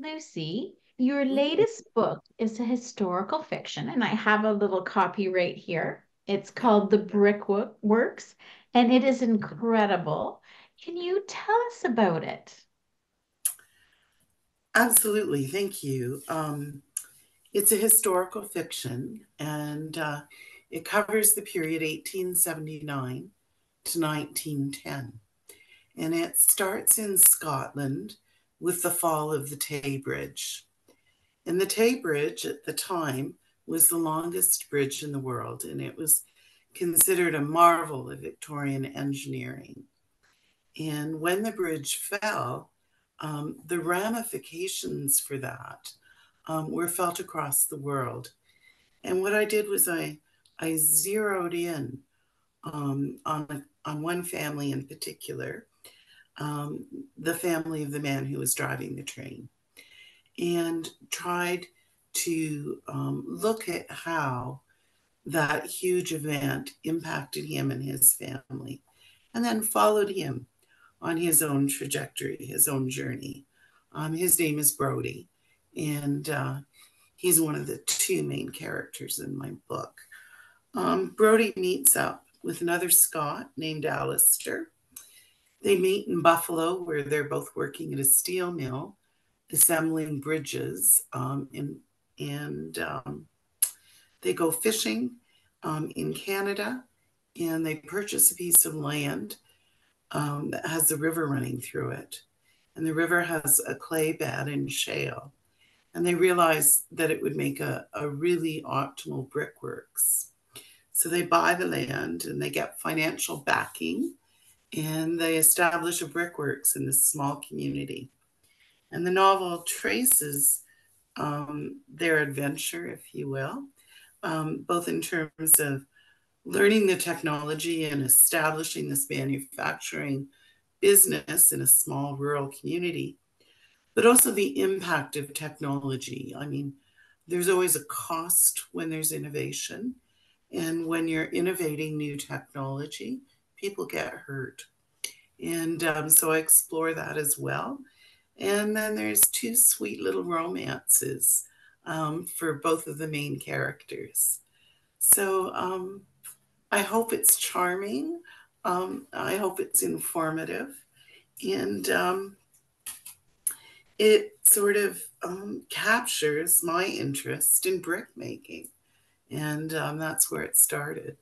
Lucy, your latest book is a historical fiction, and I have a little copy right here. It's called The Brickworks, and it is incredible. Can you tell us about it? Absolutely, thank you. Um, it's a historical fiction, and uh, it covers the period 1879 to 1910. And it starts in Scotland with the fall of the Tay Bridge. And the Tay Bridge at the time was the longest bridge in the world, and it was considered a marvel of Victorian engineering. And when the bridge fell, um, the ramifications for that um, were felt across the world. And what I did was I, I zeroed in um, on, on one family in particular, um, the family of the man who was driving the train, and tried to um, look at how that huge event impacted him and his family, and then followed him on his own trajectory, his own journey. Um, his name is Brody, and uh, he's one of the two main characters in my book. Um, Brodie meets up with another Scot named Alistair. They meet in Buffalo, where they're both working at a steel mill, assembling bridges, um, in, and um, they go fishing um, in Canada, and they purchase a piece of land um, that has a river running through it. And the river has a clay bed and shale. And they realize that it would make a, a really optimal brickworks. So they buy the land and they get financial backing and they establish a brickworks in this small community. And the novel traces um, their adventure, if you will, um, both in terms of learning the technology and establishing this manufacturing business in a small rural community, but also the impact of technology. I mean, there's always a cost when there's innovation. And when you're innovating new technology, people get hurt. And um, so I explore that as well. And then there's two sweet little romances um, for both of the main characters. So um, I hope it's charming. Um, I hope it's informative. And um, it sort of um, captures my interest in brick making. And that's where it started.